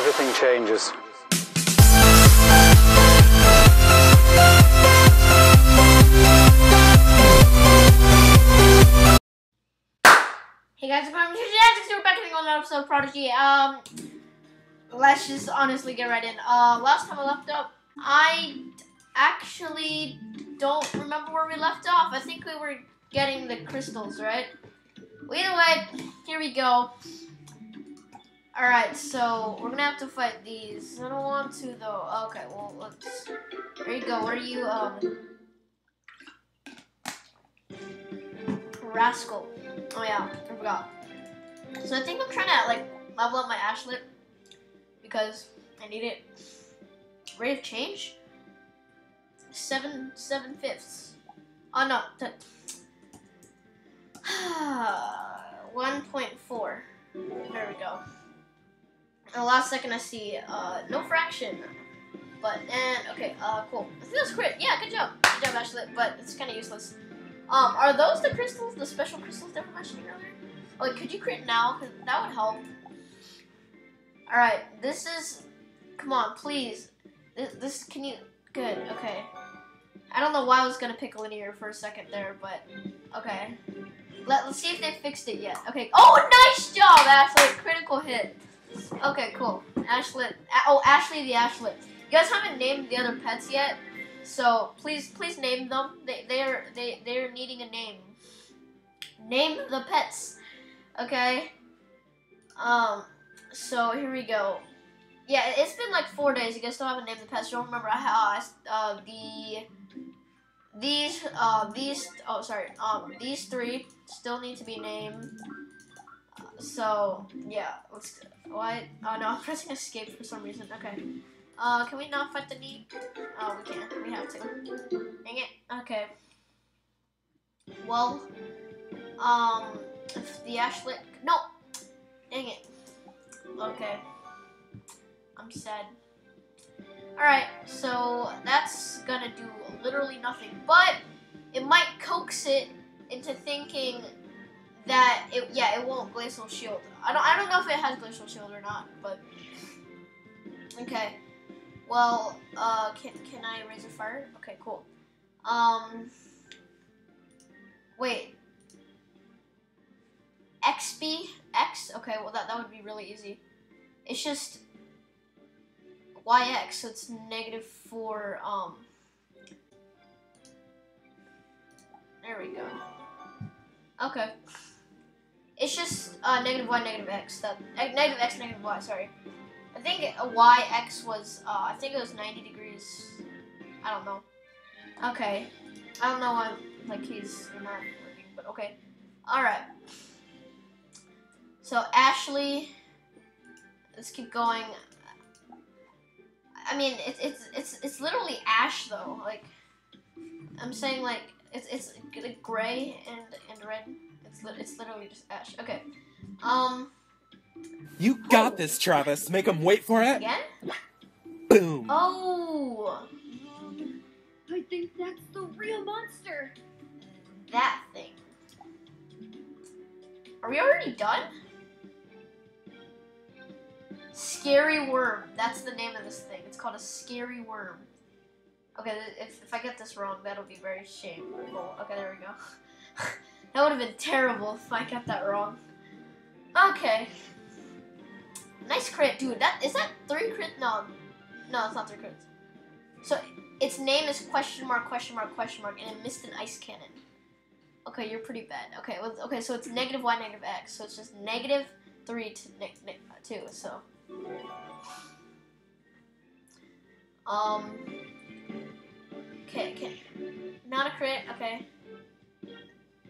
everything changes. Hey guys, welcome to Genetics. We're back in another episode of Prodigy. Um, let's just honestly get right in. Uh, last time I left up, I actually don't remember where we left off. I think we were getting the crystals, right? Well, either way, here we go. Alright, so we're gonna have to fight these. I don't want to though. Okay, well let's. There you go. What are you, um. Rascal. Oh yeah, I forgot. So I think I'm trying to like level up my ashlet because I need it. Rate of change? Seven seven fifths. Oh no, one point four. There we go. And the last second I see uh, no fraction. But and okay, uh, cool. I think that's crit. Yeah, good job, good job, Ashlet. But it's kind of useless. Um, are those the crystals, the special crystals that were mentioning earlier? Like, could you crit now? Cause that would help. All right, this is. Come on, please. This, this can you? Good. Okay. I don't know why I was gonna pick linear for a second there, but okay. Let, let's see if they fixed it yet. Okay. Oh, nice job, Ashley. Critical hit. Okay, cool. Ashlet. Oh, Ashley the Ashlet. You guys haven't named the other pets yet, so please, please name them. They, they're, they, they're needing a name. Name the pets. Okay. Um. So here we go. Yeah, it's been like four days. You guys still haven't named the pets. You Don't remember how uh, the these uh these oh sorry um these three still need to be named. So yeah, let's. What? Oh no, I'm pressing escape for some reason. Okay. Uh, can we not fight the knee? Oh, we can't, We have to. Dang it. Okay. Well, um, the Ashlet. No. Dang it. Okay. I'm sad. Alright, so that's gonna do literally nothing. But it might coax it into thinking that it yeah, it won't glacial shield. I don't I don't know if it has glacial shield or not, but okay. Well, uh can can I raise a fire? Okay, cool. Um wait. XB X? Okay, well that that would be really easy. It's just YX, so it's negative four um there we go. Okay. It's just uh, negative y, negative x. That uh, negative x, negative y. Sorry. I think y x was. Uh, I think it was 90 degrees. I don't know. Okay. I don't know why like he's not working, but okay. All right. So Ashley. Let's keep going. I mean, it's it's it's it's literally ash though. Like I'm saying, like it's it's gray and and red. It's, li it's literally just ash. Okay. Um. You got this, Travis. Make him wait for it. Again? Boom. Oh. Um, I think that's the real monster. That thing. Are we already done? Scary worm. That's the name of this thing. It's called a scary worm. Okay, if, if I get this wrong, that'll be very shameful. Okay, there we go. that would have been terrible if I got that wrong. Okay. Nice crit, dude. That is that three crit? No, no, it's not three crits. So its name is question mark question mark question mark, and it missed an ice cannon. Okay, you're pretty bad. Okay, well, okay, so it's negative y negative x, so it's just negative three to ne ne two. So, um, okay, okay, not a crit. Okay,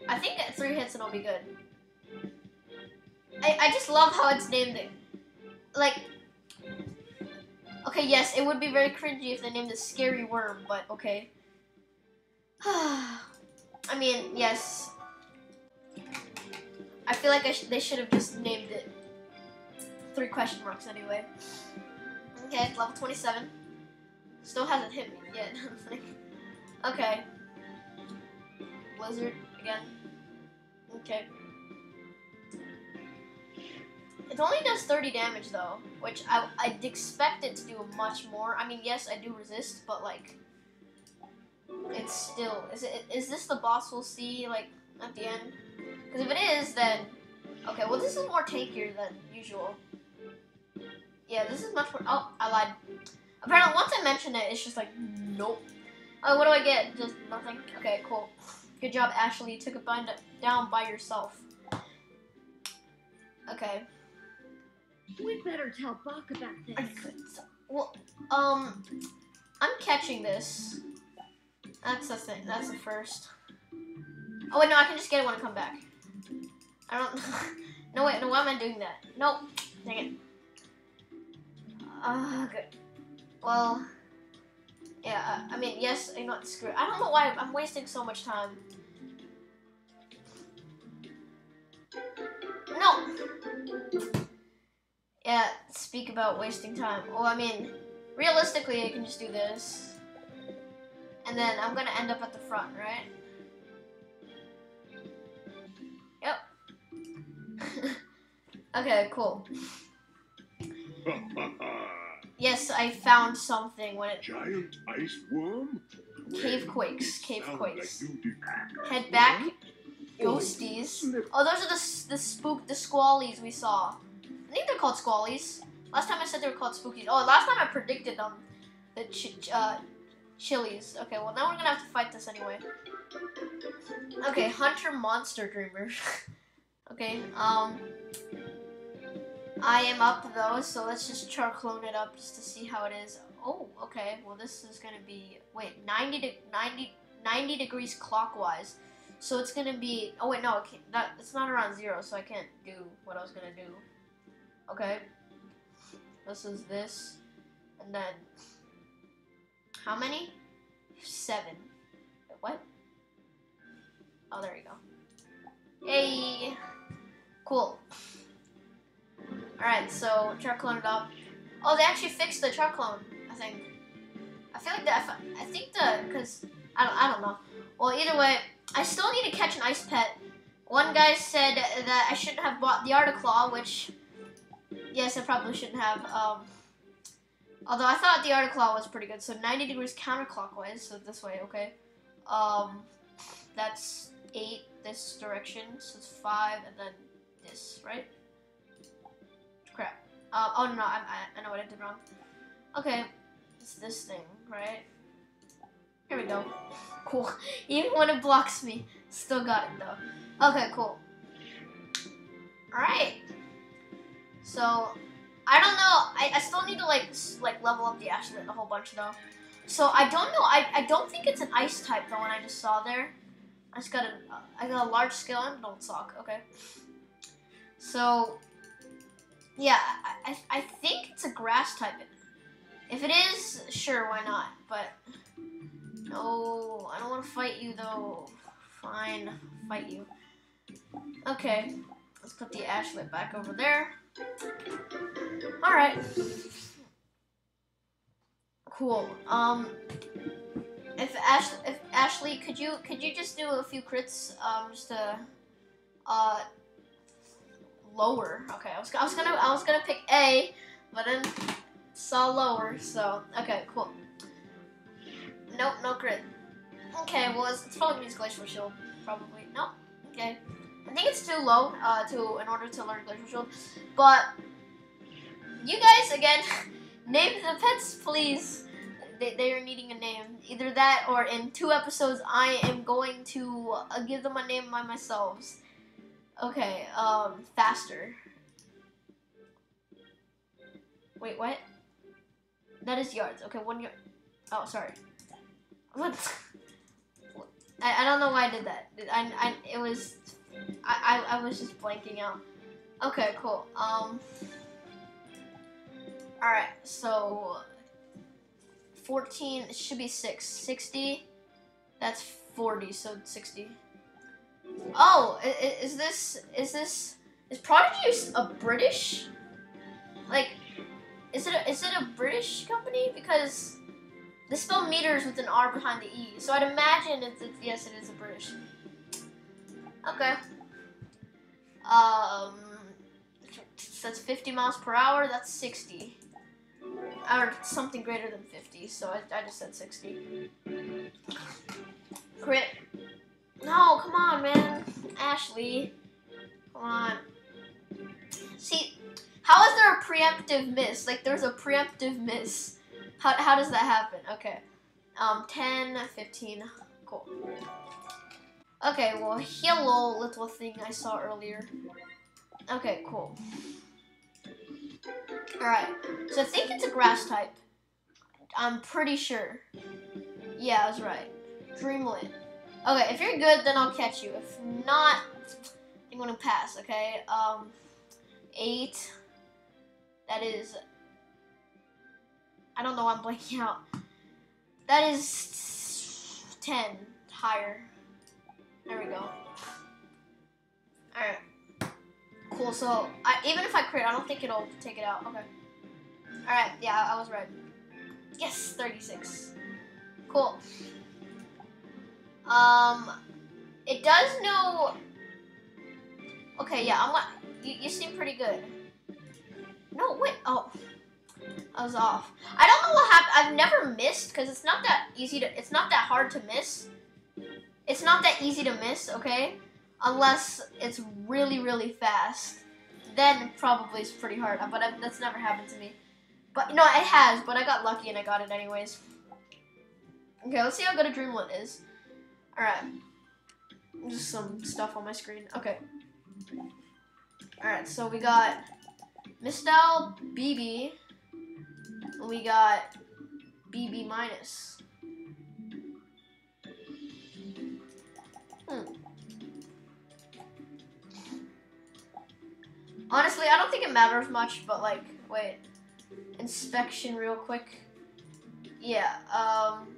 I think three hits and it'll be good. I, I just love how it's named it. Like, okay, yes, it would be very cringy if they named it Scary Worm, but okay. I mean, yes. I feel like I sh they should have just named it three question marks anyway. Okay, level 27. Still hasn't hit me yet. okay. Blizzard again. Okay. It only does 30 damage though, which I, I'd expect it to do much more. I mean, yes, I do resist, but like, it's still. Is it? Is this the boss we'll see like at the end? Because if it is, then okay. Well, this is more tankier than usual. Yeah, this is much more. Oh, I lied. Apparently, once I mention it, it's just like nope. Oh, what do I get? Just nothing. Okay, cool. Good job, Ashley. You took it by, down by yourself. Okay. We better tell Bach about this. I could. Well, um, I'm catching this. That's the thing. That's the first. Oh wait, no, I can just get it when I come back. I don't. no wait, no. Why am I doing that? Nope. Dang it. Ah, good. Well, yeah. I, I mean, yes. I know. Screw. I don't know why I'm wasting so much time. No. Yeah, speak about wasting time. Well, I mean, realistically, I can just do this. And then I'm gonna end up at the front, right? Yep. okay, cool. Yes, I found something when it Giant ice worm? Cave quakes, cave quakes. Like you did. Head back, ghosties. Oh, those are the the spook the squallies we saw. I think they're called squallies. Last time I said they were called spookies. Oh, last time I predicted them. The ch- ch- uh, chilies. Okay, well now we're gonna have to fight this anyway. Okay, Hunter Monster Dreamer. okay, um, I am up though, so let's just char clone it up just to see how it is. Oh, okay. Well, this is gonna be wait 90 to 90 90 degrees clockwise. So it's gonna be. Oh wait, no, can't, that it's not around zero, so I can't do what I was gonna do. Okay. This is this, and then how many? Seven. Wait, what? Oh, there you go. Hey. Cool. All right, so clone it up. Oh, they actually fixed the char clone. I think. I feel like that. I think the because I don't. I don't know. Well, either way, I still need to catch an ice pet. One guy said that I shouldn't have bought the Articlaw, which, yes, I probably shouldn't have. Um, although I thought the Articlaw was pretty good. So 90 degrees counterclockwise, so this way, okay. Um, that's eight this direction, so it's five, and then this, right? Uh, oh no, I, I, know what I did wrong. Okay, it's this thing, right? Here we go. Cool. Even when it blocks me, still got it though. Okay, cool. Alright. So, I don't know. I, I still need to like like level up the Ashlet a whole bunch though. So I don't know. I, I don't think it's an ice type though. When I just saw there, I just got a I got a large scale and don't sock. Okay. So, yeah, I, I think it's a grass type. If it is, sure, why not? But no, I don't want to fight you though. Fine, fight you. Okay, let's put the ashlet back over there. All right. Cool. Um, if Ash, if Ashley, could you could you just do a few crits, um, just to, uh, lower? Okay, I was I was gonna I was gonna pick A, but then saw lower. So okay, cool. Nope, no crit. Okay, well it's, it's probably means glacial shield. Probably no. Okay, I think it's too low uh, to in order to learn glacial shield. But you guys again, name the pets, please. They, they are needing a name. Either that or in two episodes, I am going to uh, give them a name by myself. Okay, um, faster. Wait, what? That is yards. Okay, one yard. Oh, sorry. What? I, I don't know why I did that. I, I it was I, I I was just blanking out. Okay, cool. Um. All right, so 14 it should be 6 60 that's 40 so 60 oh is this is this is prodigy a british like is it a, is it a british company because they spell meters with an r behind the e so i'd imagine it's, it's yes it is a british okay um that's 50 miles per hour. That's 60. Or something greater than 50. So I, I just said 60. Ashley. Come on. See, how is there a preemptive miss? Like, there's a preemptive miss. How, how does that happen? Okay. Um, 10, 15. Cool. Okay, well, hello, little thing I saw earlier. Okay, cool. Alright, so I think it's a grass type. I'm pretty sure. Yeah, I was right. Dreamlet. Okay, if you're good, then I'll catch you. If not, I'm gonna pass, okay? Um, eight. That is. I don't know why I'm blanking out. That is 10 higher. There we go. Alright. Cool, so I, even if I crit, I don't think it'll take it out. Okay. Alright, yeah, I, I was right. Yes, 36. Cool. Um, it does know. Okay, yeah, I'm. You, you seem pretty good. No, wait. Oh, I was off. I don't know what happened. I've never missed because it's not that easy to. It's not that hard to miss. It's not that easy to miss. Okay, unless it's really really fast. Then probably it's pretty hard. Uh, but I, that's never happened to me. But no, it has. But I got lucky and I got it anyways. Okay, let's see how good a Dreamlet is. Alright. Just some stuff on my screen. Okay. Alright, so we got Mistal BB. We got BB minus. Hmm. Honestly, I don't think it matters much, but like, wait. Inspection real quick. Yeah, um.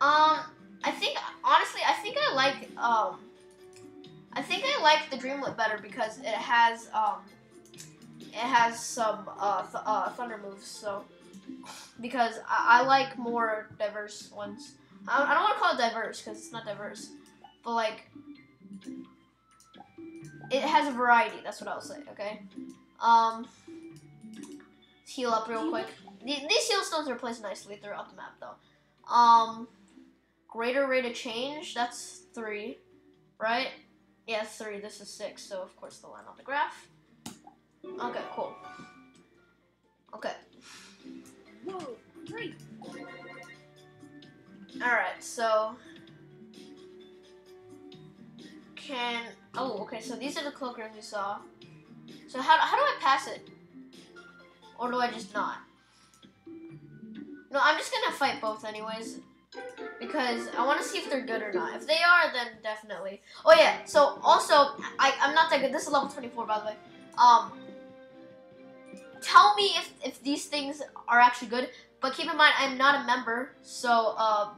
Um, I think honestly, I think I like um, I think I like the Dreamlet better because it has um, it has some uh, th- uh thunder moves. So because I, I like more diverse ones. I, I don't want to call it diverse because it's not diverse, but like it has a variety. That's what I'll say. Okay. Um, heal up real quick. The- These heal stones are placed nicely throughout the map, though. Um, greater rate of change. That's three, right? Yeah, three. This is six. So of course the line on the graph. Okay, cool. Okay. Whoa, great. All right. So can oh okay. So these are the cloakers we saw. So how how do I pass it? Or do I just not? No, I'm just gonna fight both anyways. Because I want to see if they're good or not. If they are, then definitely. Oh yeah. So also, I I'm not that good. This is level 24, by the way. Um, tell me if if these things are actually good. But keep in mind, I'm not a member, so um,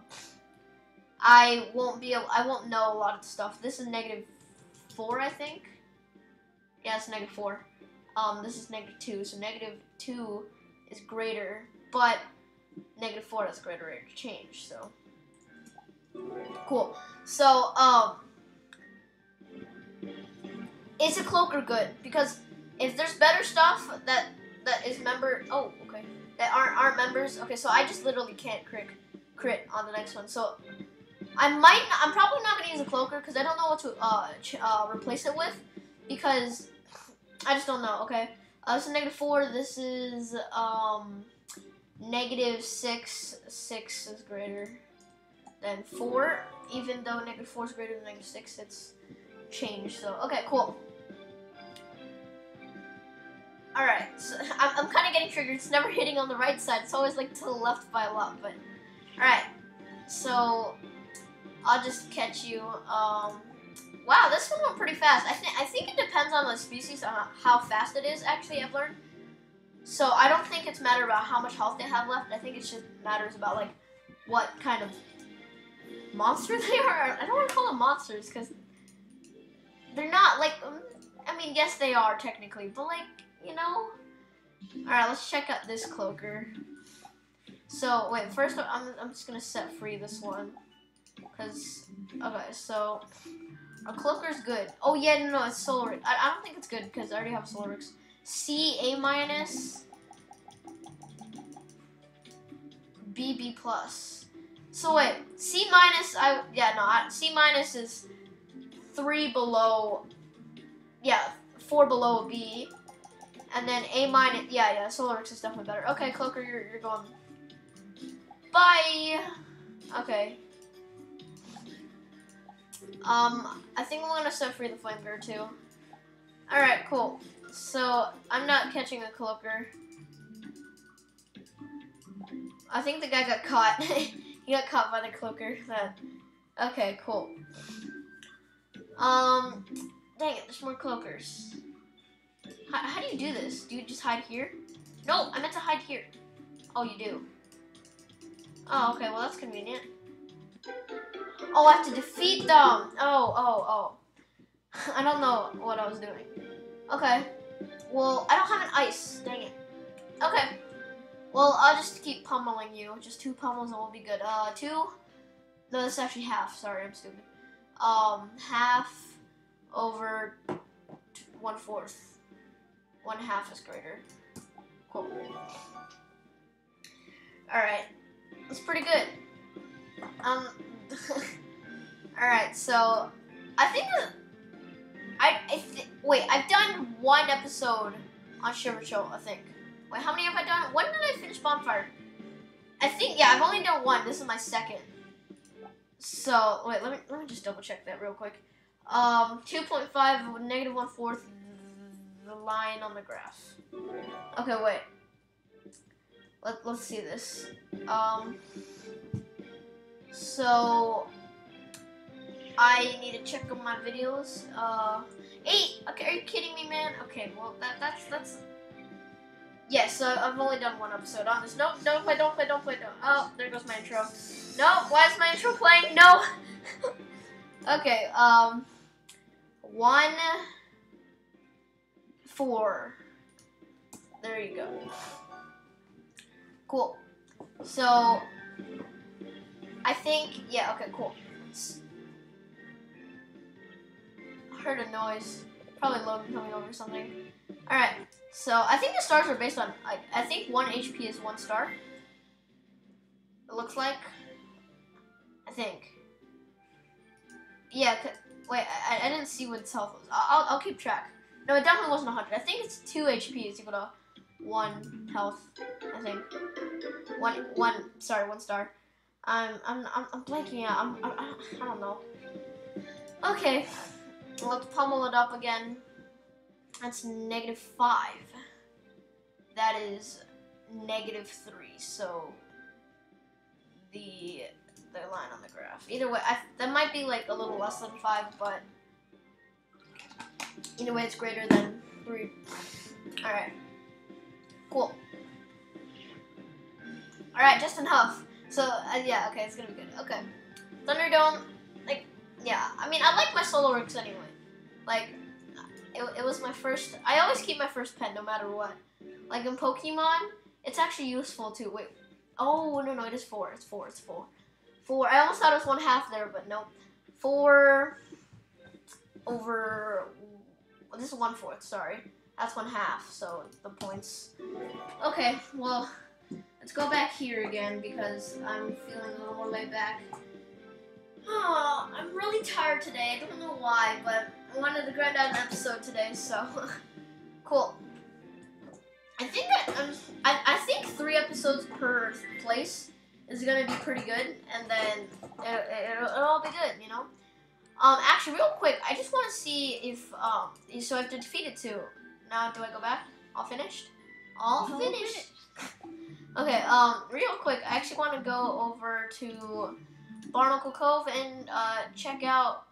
I won't be able. I won't know a lot of stuff. This is negative four, I think. Yeah, it's negative four. Um, this is negative two, so negative two is greater, but negative four has greater rate of change. So cool. So um, is a cloaker good? Because if there's better stuff that that is member, oh okay, that aren't aren't members. Okay, so I just literally can't crit crit on the next one. So I might. I'm probably not gonna use a cloaker because I don't know what to uh, uh replace it with because I just don't know. Okay, uh, is negative four. This is um negative six. Six is greater than four. Even though negative four is greater than negative six, it's changed. So okay, cool. All right, so I'm, I'm kind of getting triggered. It's never hitting on the right side. It's always like to the left by a lot. But all right, so I'll just catch you. Um, wow, this one went pretty fast. I think I think it depends on the species on how fast it is. Actually, I've learned. So I don't think it's matter about how much health they have left. I think it just matters about like what kind of monster they are. I don't want to call them monsters because they're not like. um, I mean, yes, they are technically, but like you know. All right, let's check out this cloaker. So wait, first I'm I'm just gonna set free this one, cause okay, so A cloaker's good. Oh yeah, no, no, it's solar. I, I don't think it's good because I already have solar. C A minus. B B plus. So wait, C minus. I yeah no. I, C minus is three below. Yeah, four below B, and then A minus. Yeah yeah. Solarix is definitely better. Okay, Cloaker, you're you're going. Bye. Okay. Um, I think I'm gonna set free the flame flamer too. All right, cool. So I'm not catching a cloaker. I think the guy got caught. he got caught by the cloaker. Okay, cool. Um, dang it, there's more cloakers. How, how do you do this? Do you just hide here? No, I meant to hide here. Oh, you do. Oh, okay, well that's convenient. Oh, I have to defeat them. Oh, oh, oh. I don't know what I was doing. Okay. Well, I don't have an ice. Dang it. Okay. Well, I'll just keep pummeling you. Just two pummels and we'll be good. Uh, two? No, that's actually half. Sorry, I'm stupid. Um, half over one fourth. One half is greater. Cool. Alright. That's pretty good. Um, alright, so I think I, I th- wait. I've done one episode on Shiverchill. I think. Wait, how many have I done? When did I finish Bonfire? I think yeah. I've only done one. This is my second. So wait, let me let me just double check that real quick. Um, two point five negative one fourth the line on the graph. Okay, wait. Let let's see this. Um. So I need to check on my videos. Uh, eight. Okay, are you kidding me, man? Okay, well that that's that's. Yes, uh, I've only done one episode on this. No, don't play, don't play, don't play, don't. Oh, there goes my intro. No, why is my intro playing? No. okay, um, one, four. There you go. Cool. So, I think, yeah, okay, cool. I heard a noise. Probably Logan coming over or something. Alright, so I think the stars are based on, I, I think one HP is one star. It looks like. I think. Yeah, wait, I, I didn't see what its health was. I'll, I'll, keep track. No, it definitely wasn't 100. I think it's 2 HP is equal to 1 health, I think. One, one, sorry, 1 star. I'm, I'm, I'm, I'm blanking out. I'm, I, I, I don't know. Okay. Let's pummel it up again. That's negative five. That is negative three. So the the line on the graph. Either way, I, that might be like a little less than five, but either way, it's greater than three. All right. Cool. All right, just enough. So uh, yeah, okay, it's gonna be good. Okay, Thunderdome. Like, yeah. I mean, I like my solo works anyway. Like, it, it was my first. I always keep my first pet no matter what. Like in Pokemon, it's actually useful too. Wait. Oh no no, it is four. It's four. It's four. Four. I almost thought it was one half there, but nope. Four over. This is one fourth. Sorry, that's one half. So the points. Okay. Well, let's go back here again because I'm feeling a little more laid back. Oh, I'm really tired today. I don't know why, but To grind out an episode today, so cool. I think that um, I, I think three episodes per place is gonna be pretty good, and then it, it, it'll all be good, you know. Um, actually, real quick, I just want to see if um, so I have to defeat it too. Now, do I go back? All finished? All All finished. Okay. Um, real quick, I actually want to go over to Barnacle Cove and uh, check out.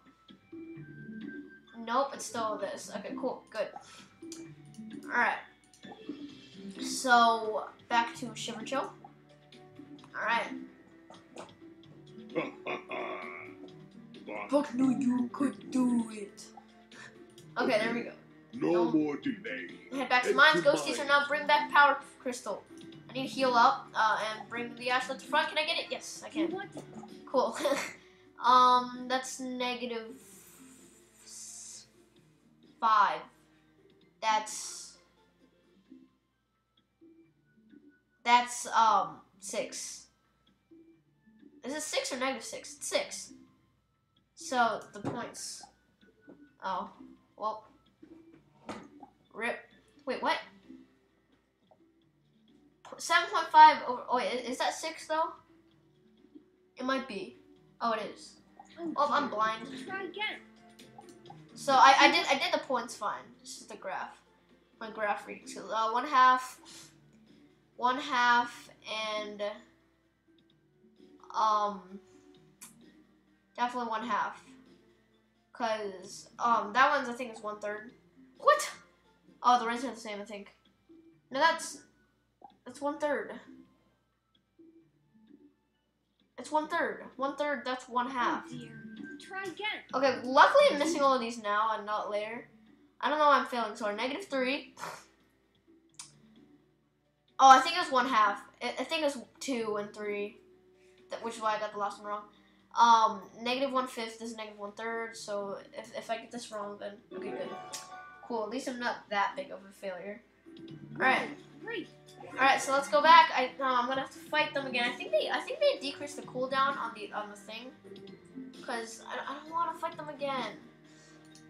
Nope, it's still this. Okay, cool, good. All right. So back to Shiverchill. All right. but no, you could do it. Okay, there we go. no more delay. Head back to Head mines. to Ghosties are now bring back Power Crystal. I need to heal up uh, and bring the Ashlet to front. Can I get it? Yes, I can. want it? Cool. um, that's negative five. That's that's um six. Is it six or negative six? It's six. So the points. Oh, well. Rip. Wait, what? Seven point five over. Oh, wait, is that six though? It might be. Oh, it is. Oh, I'm blind. Try again. So I, I did I did the points fine. This is the graph. My graph skills. Uh, one half, one half, and um, definitely one half. Cause um that one's I think is one third. What? Oh, the rest are the same. I think. No, that's that's one third. It's one third. One third. That's one half. Oh dear. Try again. Okay, luckily I'm missing all of these now and not later. I don't know why I'm failing. So negative three. Oh, I think it was one half. I, think it was two and three, which is why I got the last one wrong. Um, negative one fifth is negative one third. So if, if I get this wrong, then okay, good, cool. At least I'm not that big of a failure. All right. Great. All right, so let's go back. I no, I'm gonna have to fight them again. I think they I think they decreased the cooldown on the on the thing, cause I, I don't want to fight them again.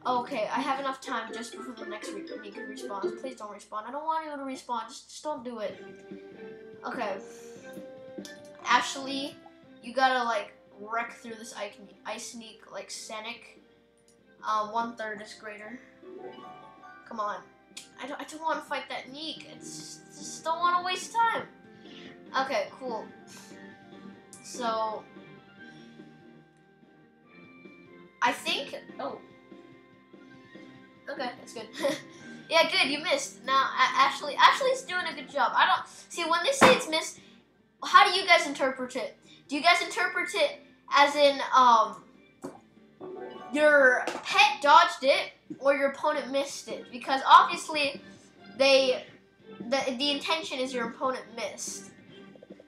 Okay, I have enough time just before the next week when you can respawn. Please don't respawn. I don't want you to respawn. Just, just don't do it. Okay. Actually, you gotta like wreck through this ice sneak like Scenic. Um, one third is greater. Come on. I don't, I don't want to fight that Neek. I just, just don't want to waste time. Okay, cool. So, I think. Oh. Okay, that's good. yeah, good. You missed. Now, Ashley, Ashley's doing a good job. I don't see when they say it's missed. How do you guys interpret it? Do you guys interpret it as in um your pet dodged it or your opponent missed it? Because obviously they the the intention is your opponent missed.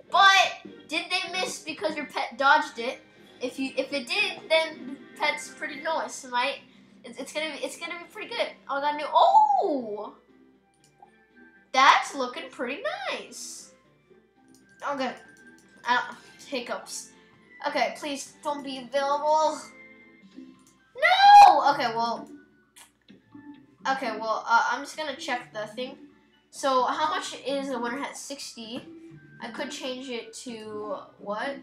But did they miss because your pet dodged it? If you if it did, then pet's pretty nice, right? It's, it's gonna be it's gonna be pretty good. Oh, I got new. Oh, that's looking pretty nice. Okay, uh, hiccups. Okay, please don't be available. No. Okay, well. Okay, well, uh, I'm just gonna check the thing. So, how much is the winner hat? 60. I could change it to what?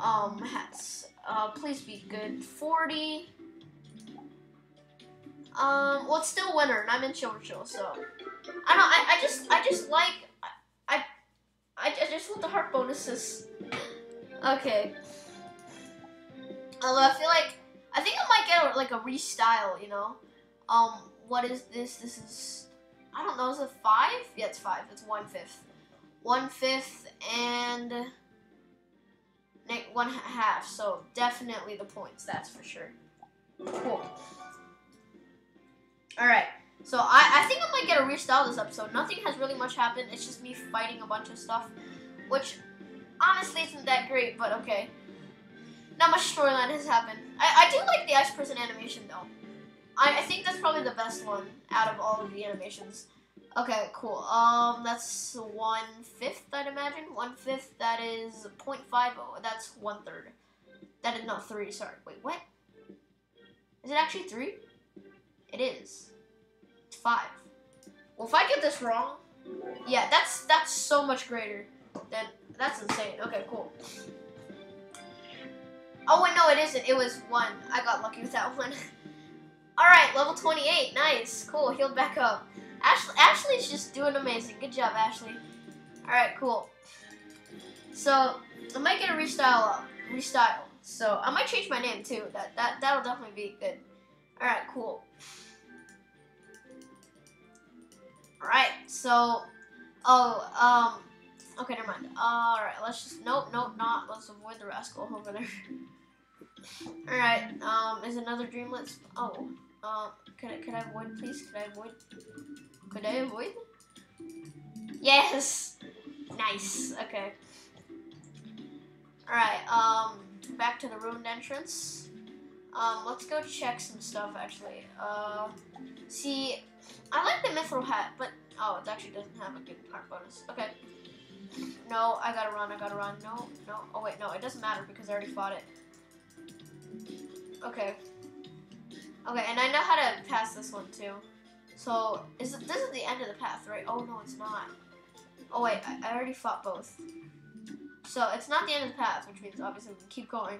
Um, hats. Uh, please be good. 40. Um, well, it's still winter, and I'm in Churchill, so I don't. I, I just, I just like, I, I, I just want the heart bonuses. Okay. Although I feel like I think I might get a, like a restyle. You know. Um, what is this? This is I don't know. Is it five? Yeah, it's five. It's one fifth. One fifth and one half. So definitely the points. That's for sure. Cool. All right. So I, I think I might get a restyle this episode. Nothing has really much happened. It's just me fighting a bunch of stuff, which honestly isn't that great. But okay. Not much storyline has happened. I, I do like the Ice Prison animation though. I, I think that's probably the best one out of all of the animations. Okay, cool. Um, that's one fifth, I'd imagine. One fifth. That is 0.50. That's one third. That is not three. Sorry. Wait, what? Is it actually three? It is. It's five. Well, if I get this wrong, yeah, that's that's so much greater. Then that's insane. Okay, cool. Oh wait, no, it isn't. It was one. I got lucky with that one. All right, level 28. Nice, cool. Healed back up. Ashley, Ashley's just doing amazing. Good job, Ashley. All right, cool. So I might get a restyle up, restyle. So I might change my name too. That that that'll definitely be good. All right, cool. All right, so oh um. Okay, never mind. All right, let's just nope, nope, not. Let's avoid the rascal over there. All right. Um, is another dreamlet? Oh. Uh, could I could I avoid, please? Could I avoid? Could I avoid? Yes. Nice. Okay. All right. Um, back to the ruined entrance. Um, let's go check some stuff actually. Uh, See, I like the mithril hat, but oh, it actually doesn't have a good part bonus. Okay. No, I gotta run. I gotta run. No, no. Oh wait, no. It doesn't matter because I already fought it. Okay. Okay, and I know how to pass this one too. So is it, this is the end of the path, right? Oh no, it's not. Oh wait, I, I already fought both. So it's not the end of the path, which means obviously we can keep going.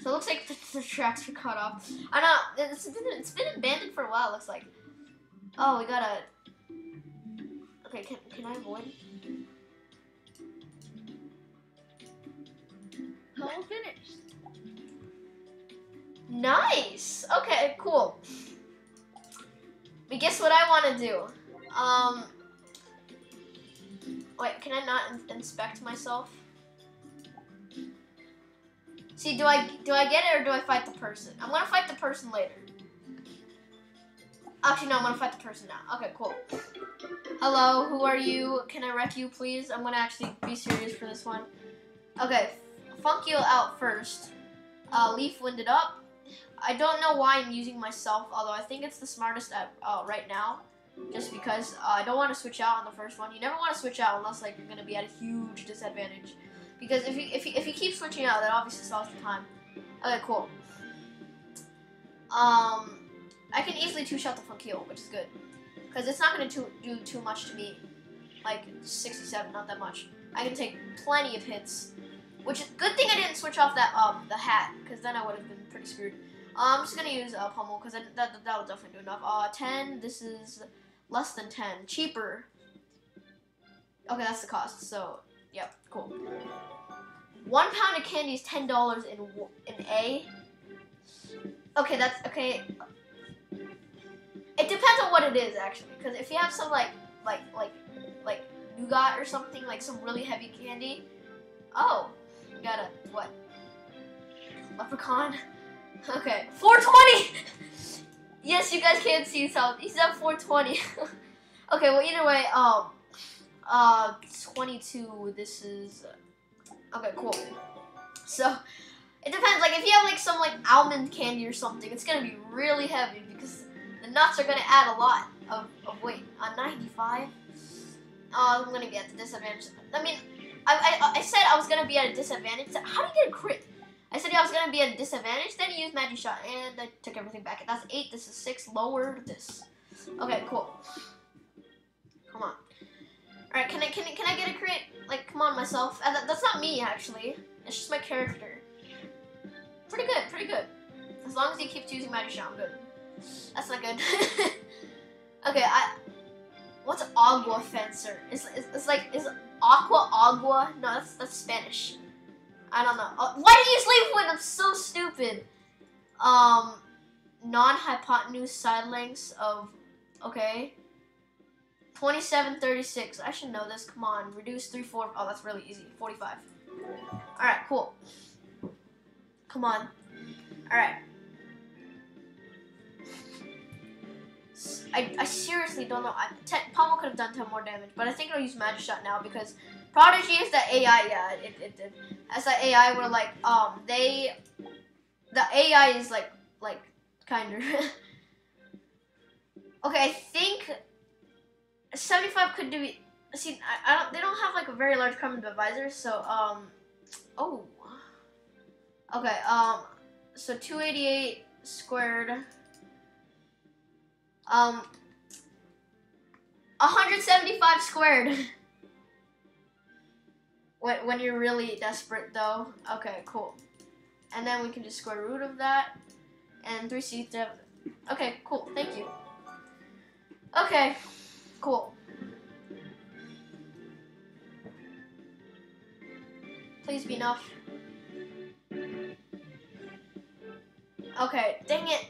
So it looks like the, the tracks are cut off. I know it's been it's been abandoned for a while. Looks like. Oh, we gotta. Okay, can can I avoid? All finished. Nice. Okay, cool. But guess what I want to do? Um. Wait, can I not in- inspect myself? See, do I do I get it or do I fight the person? I'm gonna fight the person later. Actually, no, I'm gonna fight the person now. Okay, cool. Hello, who are you? Can I wreck you, please? I'm gonna actually be serious for this one. Okay, Funkio out first. Uh, Leaf winded up. I don't know why I'm using myself, although I think it's the smartest at uh, right now. Just because uh, I don't want to switch out on the first one. You never want to switch out unless like you're gonna be at a huge disadvantage. Because if you if you, if you keep switching out, that obviously stalls the time. Okay, cool. Um, I can easily two shot the Funkio, which is good. Because it's not gonna do too much to me. Like 67, not that much. I can take plenty of hits. Which is good thing I didn't switch off that um the hat, because then I would have been pretty screwed. Uh, I'm just gonna use uh, pummel because that, that that will definitely do enough. Uh, 10. This is less than 10. Cheaper. Okay, that's the cost. So, yep, cool. One pound of candy is ten dollars in in A. Okay, that's okay. It depends on what it is actually, because if you have some like like like like nougat or something like some really heavy candy. Oh, you got a what? Leprechaun. Okay, 420. yes, you guys can't see so he's at 420. okay, well either way, um, uh, 22. This is okay, cool. So it depends. Like if you have like some like almond candy or something, it's gonna be really heavy because the nuts are gonna add a lot of, of weight. On 95, uh, I'm gonna be at the disadvantage. I mean, I, I, I said I was gonna be at a disadvantage. How do you get a crit? I said I was gonna be at a disadvantage, then he used magic shot, and I took everything back. That's eight. This is six. lower this. Okay, cool. Come on. All right, can I can I, can I get a crit? Like, come on, myself. Uh, that, that's not me actually. It's just my character. Pretty good, pretty good. As long as he keeps using magic shot, I'm good. That's not good. okay, I. What's agua fencer? It's, it's, it's like is aqua agua? No, that's that's Spanish. I don't know. Uh, why did you use when? I'm so stupid. Um, non-hypotenuse side lengths of okay. 27, 36. I should know this. Come on. Reduce 3, 4. Oh, that's really easy. 45. Alright, cool. Come on. Alright. I, I seriously don't know. I, ten, Pummel could have done 10 more damage, but I think I'll use Magic Shot now because Prodigy is the AI. Yeah, it, it did. As the AI were like, um, they. The AI is like, like, kind of. okay, I think 75 could do. See, I, I don't. They don't have like a very large common divisor, so um. Oh. Okay. Um. So 288 squared. Um. 175 squared. when when you're really desperate, though. Okay. Cool. And then we can just square root of that, and three C seven. Okay. Cool. Thank you. Okay. Cool. Please be enough. Okay, dang it.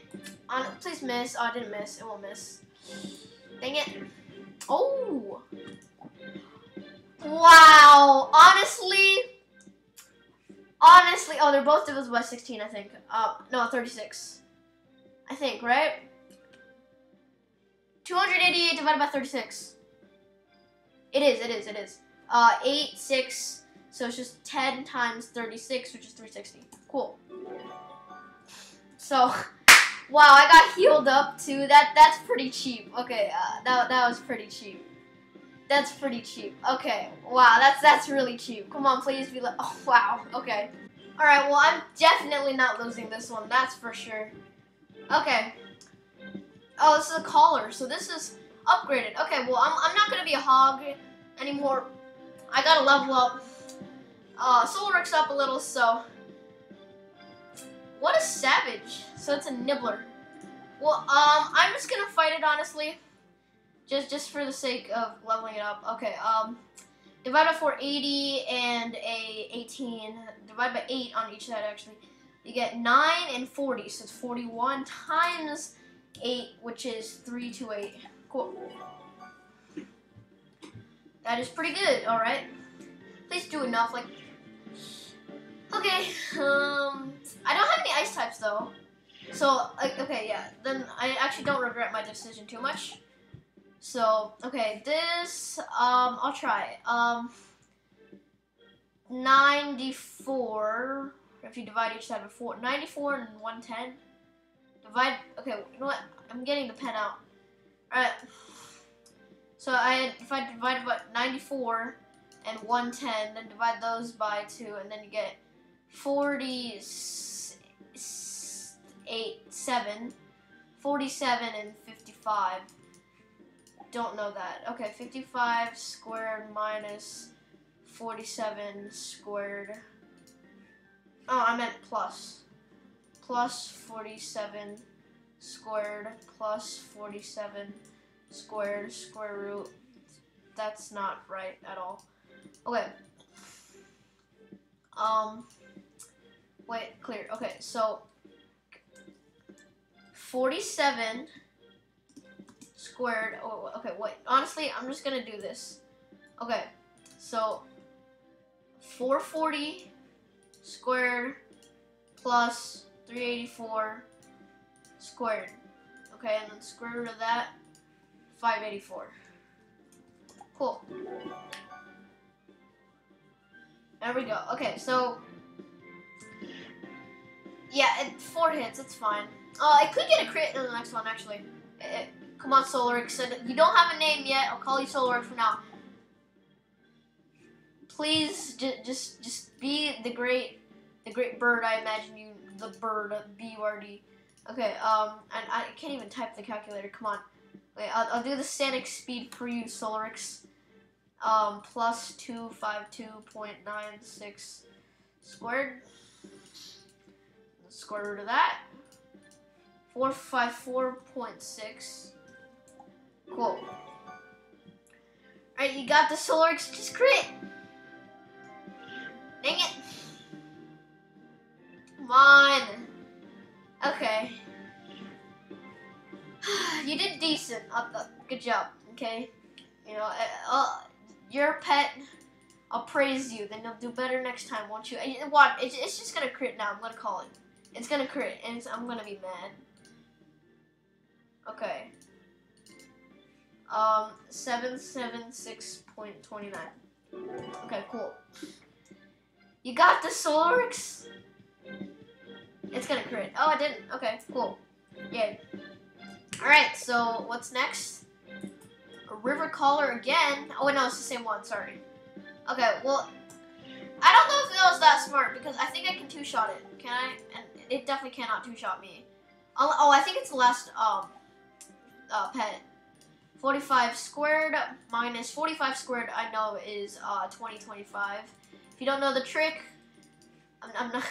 On, please miss. Oh, I didn't miss. It won't miss. Dang it. Oh. Wow. Honestly. Honestly. Oh, they're both divisible by 16, I think. Uh, no, 36. I think, right? 288 divided by 36. It is, it is, it is. Uh, 8, 6, so it's just 10 times 36, which is 360. Cool. So, wow, I got healed up too. That that's pretty cheap. Okay, uh, that that was pretty cheap. That's pretty cheap. Okay, wow, that's that's really cheap. Come on, please be like. Oh wow. Okay. All right. Well, I'm definitely not losing this one. That's for sure. Okay. Oh, this is a collar. So this is upgraded. Okay. Well, I'm I'm not gonna be a hog anymore. I gotta level up. Uh, Solric's up a little, so. What a savage. So it's a nibbler. Well, um, I'm just gonna fight it honestly. Just just for the sake of leveling it up. Okay, um divide by 4 80 and a 18. Divide by 8 on each side actually. You get 9 and 40, so it's 41 times 8, which is 3 to 8. Cool. That is pretty good, alright. Please do enough, like Okay, um I don't have any ice types though. So like okay, yeah. Then I actually don't regret my decision too much. So okay, this um I'll try. Um 94 if you divide each side by 4 94 and 110 divide okay you know what? I'm getting the pen out. All right so i if i divide by 94 and 110 then divide those by 2 and then you get 48 7 47 and 55 don't know that okay 55 squared minus 47 squared. Oh, I meant plus. Plus 47 squared plus 47 squared square root. That's not right at all. Okay. Um, wait, clear. Okay, so 47 squared. Oh, okay, wait. Honestly, I'm just gonna do this. Okay, so 440 squared plus 384 squared. Okay, and then square root of that, 584. Cool. There we go. Okay, so yeah, it, four hits. It's fine. Uh, I could get a crit in the next one actually. Eh, Come on, Solarix. you don't have a name yet. I'll call you Solarix for now. Please, just, just be the great, the great bird. I imagine you, the bird, B U R D. Okay, um, and I can't even type the calculator. Come on. Wait, I'll, I'll do the static speed for you, Solarix. Um, plus 252.96 squared. The square root of that. 454.6 Cool. Alright, you got the Solarix just crit. Dang it. Come on. Okay. you did decent. Uh, uh, good job. Okay. You know, uh, uh, your pet. I'll praise you. Then you'll do better next time, won't you? What? It's, it's just gonna crit now. I'm gonna call it. It's gonna crit, and I'm gonna be mad. Okay. Um, seven seven six point twenty nine. Okay, cool. You got the Solarix? It's gonna crit. Oh, I didn't. Okay, cool. Yay. Alright, so what's next? A River Caller again. Oh, no, it's the same one. Sorry. Okay, well, I don't know if that was that smart because I think I can two-shot it. Can I? And it definitely cannot two-shot me. Oh, I think it's the last um uh, pet. 45 squared minus 45 squared I know is uh, 2025. If you don't know the trick, I'm, I'm not.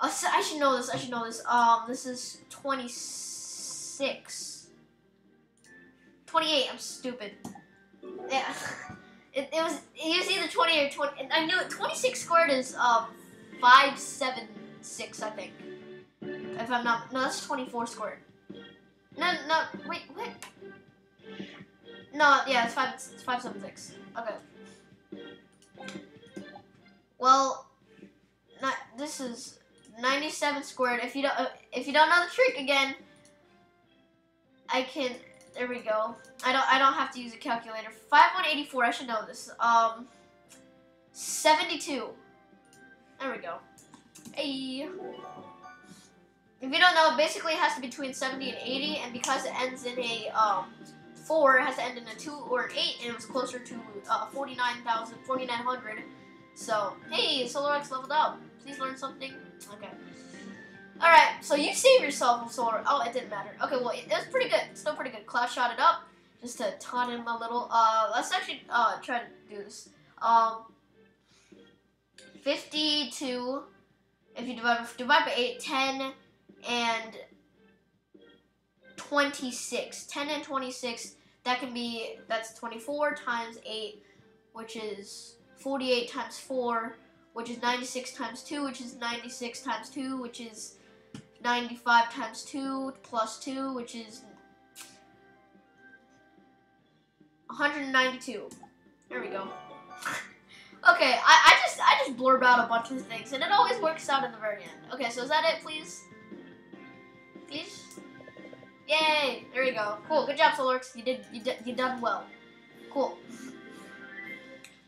I should know this. I should know this. Um, this is 26. 28. I'm stupid. Yeah. It, it was it was either 20 or 20. I knew it. 26 squared is um 576, I think. If I'm not. No, that's 24 squared. No, no. Wait, what? No, yeah, it's five. It's 576. Okay. Well, not, this is 97 squared. If you don't, uh, if you don't know the trick again, I can. There we go. I don't. I don't have to use a calculator. 5184. I should know this. Um, 72. There we go. Hey. If you don't know, basically it has to be between 70 and 80, and because it ends in a um, 4, has to end in a 2 or an 8, and it was closer to uh, 49,000, 4,900. So, hey, Solarix leveled up. Please learn something. Okay. Alright, so you save yourself, from Solar. Oh, it didn't matter. Okay, well, it, it was pretty good. Still pretty good. Cloud shot it up, just to taunt him a little. Uh, let's actually uh, try to do this. Um, 52, if you divide, divide by 8, 10, and 26. 10 and 26, that can be, that's 24 times 8, which is 48 times 4, which is 96 times 2, which is 96 times 2, which is 95 times 2 plus 2, which is 192. There we go. okay, I, I just I just blurb out a bunch of things, and it always works out in the very end. Okay, so is that it, please? Please? Yay! There you go. Cool. Good job, Solarix. You did you did you done well. Cool.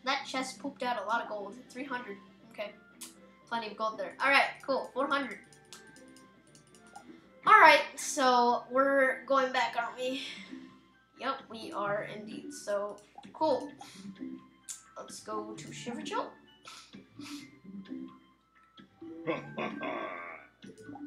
That chest pooped out a lot of gold. 300. Okay. Plenty of gold there. Alright, cool. 400. Alright, so we're going back, aren't we? Yep, we are indeed. So, cool. Let's go to Shiverchill. Ha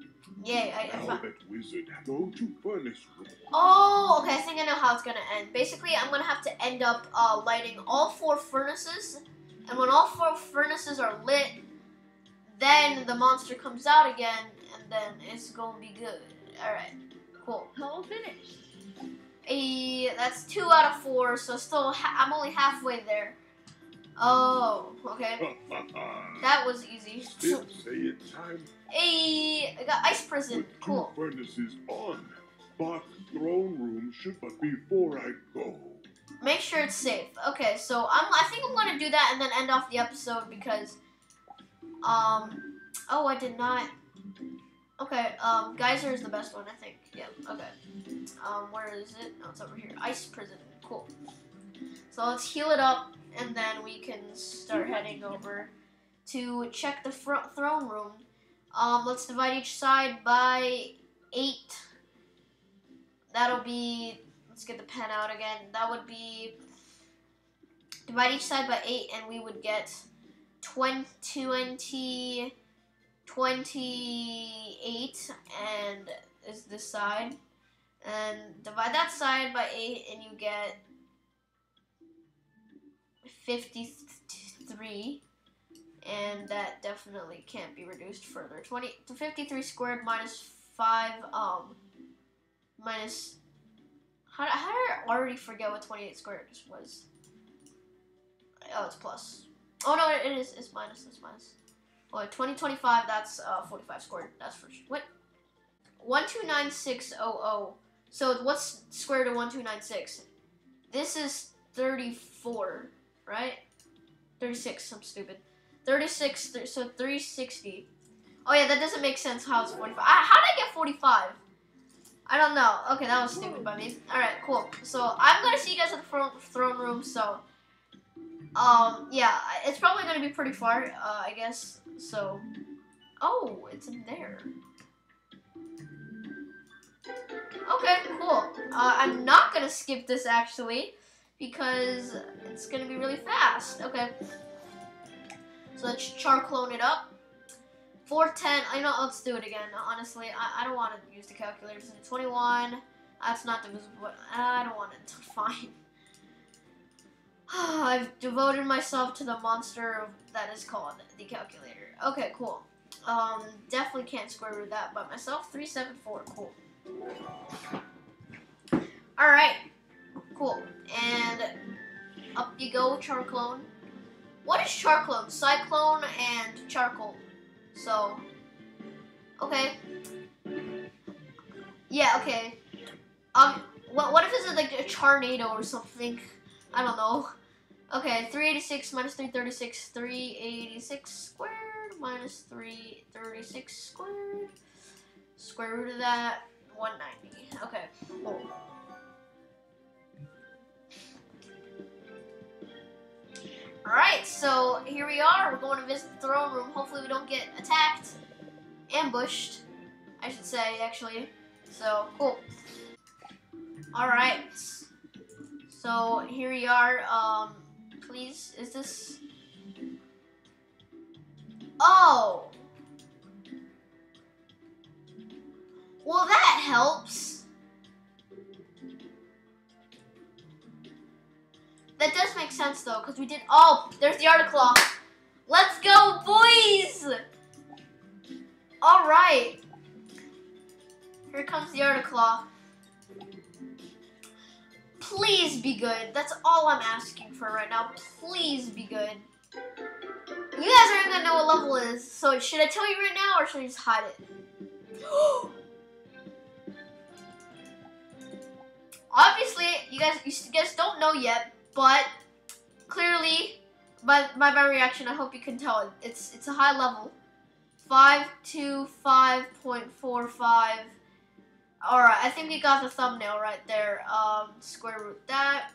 ha ha. I, I found. that wizard, go to furnace room. Oh, okay. I think I know how it's gonna end. Basically, I'm gonna have to end up uh, lighting all four furnaces, and when all four furnaces are lit, then the monster comes out again, and then it's gonna be good. All right, cool. All finished. Eh, that's two out of four, so still ha- I'm only halfway there. Oh, okay. Ha ha ha. That was easy. It's time. Hey, I got ice prison. With two Cool. furnaces on. Box throne room should, but before I go. Make sure it's safe. Okay, so I'm. I think I'm gonna do that and then end off the episode because, um, oh, I did not. Okay, um, geyser is the best one, I think. Yeah. Okay. Um, where is it? No, it's over here. Ice prison. Cool. So let's heal it up, and then we can start heading over to check the throne room. Um, let's divide each side by eight. That'll be let's get the pen out again. That would be divide each side by 8 and we would get 20, 20 28 and is this side. And divide that side by 8 and you get 53 and that definitely can't be reduced further. 20 to 53 squared minus 5 um minus how, how did I already forget what 28 squared was? Oh, it's plus. Oh no, it is. It's minus. It's minus. Oh, 2025. That's uh, 45 squared. That's for. What? 129600. So what's square of 1296? This is 34, right? 36. I'm stupid. 36. So 360. Oh yeah, that doesn't make sense. How it's 45? I, how did I get 45? I don't know. Okay, that was stupid by me. Alright, cool. So I'm gonna see you guys at the throne, throne room. So, um, yeah, it's probably gonna be pretty far, uh, I guess. So, oh, it's in there. Okay, cool. Uh, I'm not gonna skip this actually because it's gonna be really fast. Okay. So let's char clone it up. 410. I know. Let's do it again. Honestly, I, I don't want to use the calculator. So 21. That's not divisible. I don't want it. Fine. I've devoted myself to the monster that is called the calculator. Okay, cool. Um, definitely can't square root that by myself. 374. Cool. All right. Cool. And up you go, Charclone. What is Charclone? Cyclone and Charcoal. So, okay. Yeah, okay. Um, what, what if it's like a tornado or something? I don't know. Okay, 386 minus 336, 386 squared minus 336 squared. Square root of that, 190. Okay, cool. Alright, so here we are. We're going to visit the throne room. Hopefully we don't get attacked, ambushed. I should say, actually. So, cool. Alright. So, here we are. Um, please, is this... Oh! Well, that helps. That does make sense, though, because we did... Oh, there's the article. Let's go, boys! Alright. Here comes the article. Please be good. That's all I'm asking for right now. Please be good. You guys aren't gonna know what level it is, so should I tell you right now or should I just hide it? Obviously, you guys you guys don't know yet, but clearly by, by my reaction, I hope you can tell it. It's it's a high level. 525.45. Alright, I think we got the thumbnail right there. Um, square root that.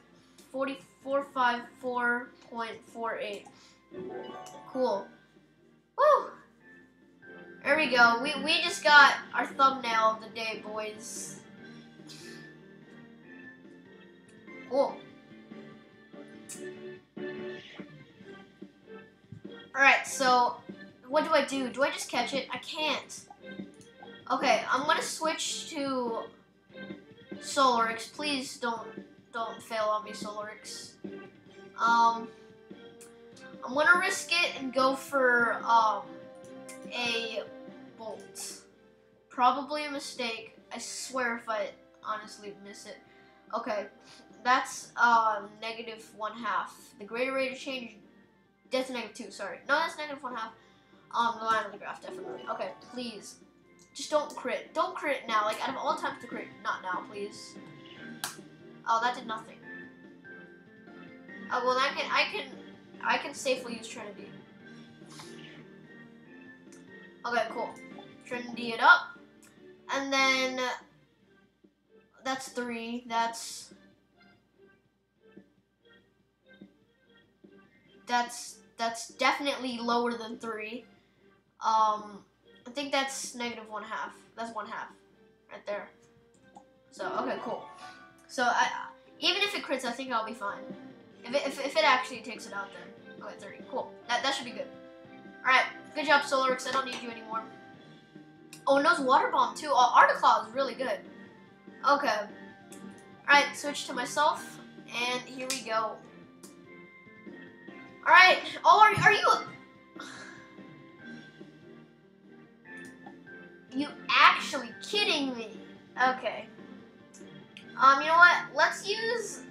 4454.48. Cool. Woo! There we go. We, we just got our thumbnail of the day, boys. Cool. Alright, so what do I do? Do I just catch it? I can't. Okay, I'm gonna switch to Solarix. Please don't don't fail on me, Solarix. Um, I'm gonna risk it and go for um a bolt. Probably a mistake. I swear if I honestly miss it. Okay, that's um negative one half. The greater rate of change. That's negative two. Sorry. No, that's negative one half. Um, the line of the graph definitely. Okay, please. Just don't crit. Don't crit now. Like out of all times to crit, not now, please. Oh, that did nothing. Oh well, I can I can I can safely use Trinity. Okay, cool. Trinity it up, and then that's three. That's that's that's definitely lower than three. Um, I think that's negative one half. That's one half, right there. So okay, cool. So I, even if it crits, I think I'll be fine. If it, if, if it actually takes it out, then okay, thirty. Cool. That that should be good. All right, good job, Solarix. I don't need you anymore. Oh, those water bomb too. Oh, Articlaw is really good. Okay. All right, switch to myself, and here we go. All right. Oh, are, are you? You actually kidding me? Okay. Um, you know what? Let's use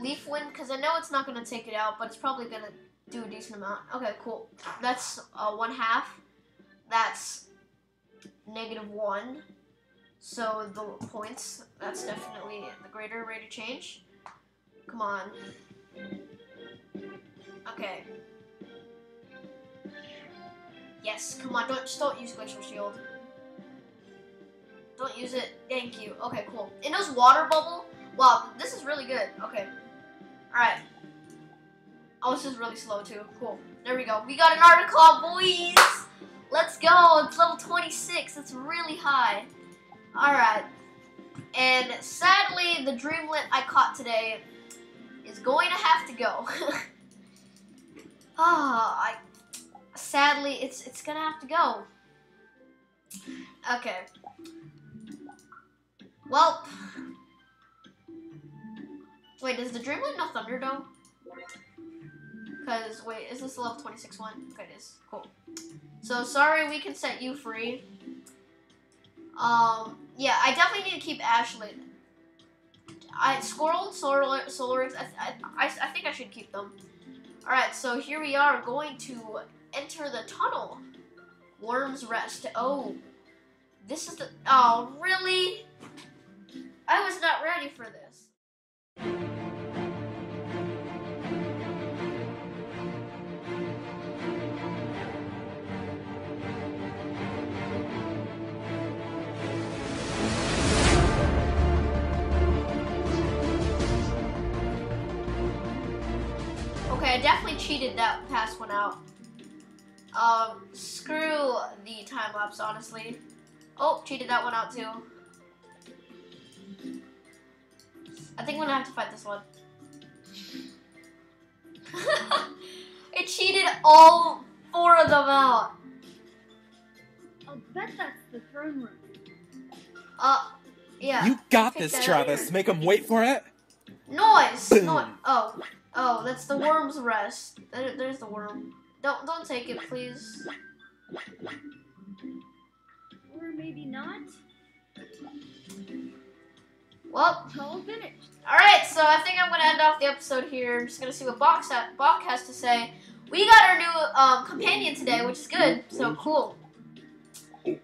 Leaf Wind because I know it's not gonna take it out, but it's probably gonna do a decent amount. Okay, cool. That's uh, one half. That's negative one. So the points. That's definitely the greater rate of change. Come on. Okay. Yes, come on, don't don't use glacial shield. Don't use it. Thank you. Okay, cool. It knows water bubble. Wow, this is really good. Okay. Alright. Oh, this is really slow too. Cool. There we go. We got an article, boys! Let's go. It's level 26. It's really high. Alright. And sadly, the dreamlet I caught today is going to have to go. Ah, I sadly it's it's gonna have to go. Okay. Well, wait, does the Dreamland know Thunderdome? Cause wait, is this level 26 one? Okay, it is. Cool. So sorry, we can set you free. Um, yeah, I definitely need to keep Ashley. I Squirrel, Solar, Solarix. I, I, I, I think I should keep them. Alright, so here we are going to enter the tunnel. Worm's Rest. Oh, this is the. Oh, really? I was not ready for this. Cheated that past one out. Um, screw the time lapse, honestly. Oh, cheated that one out too. I think I'm gonna have to fight this one. it cheated all four of them out. I'll bet that's the throne room. Uh, yeah. You got Pick this. Travis. Make him wait for it. Noise! Boom. No, oh, oh, that's the worm's rest. There, there's the worm. Don't, don't take it, please. Or maybe not. Well, It's all finished. all right. So I think I'm gonna end off the episode here. I'm just gonna see what Bach, ha- Bach has to say. We got our new um, companion today, which is good. So cool. Okay.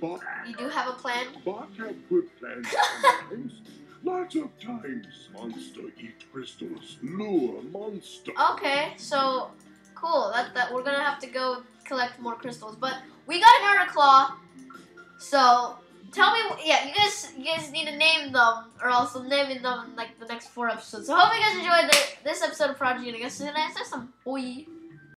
Bach, You do have a plan. Bach have good plans sometimes. Lots of times, monster eat crystals, lure monster. Okay, so cool. That that we're gonna have to go collect more crystals, but we got an Arctic Claw. So tell me, yeah, you guys you guys need to name them, or else I'm naming them in like the next four episodes. So hope you guys enjoyed the, this episode of Prodigy, and I next time. Boy.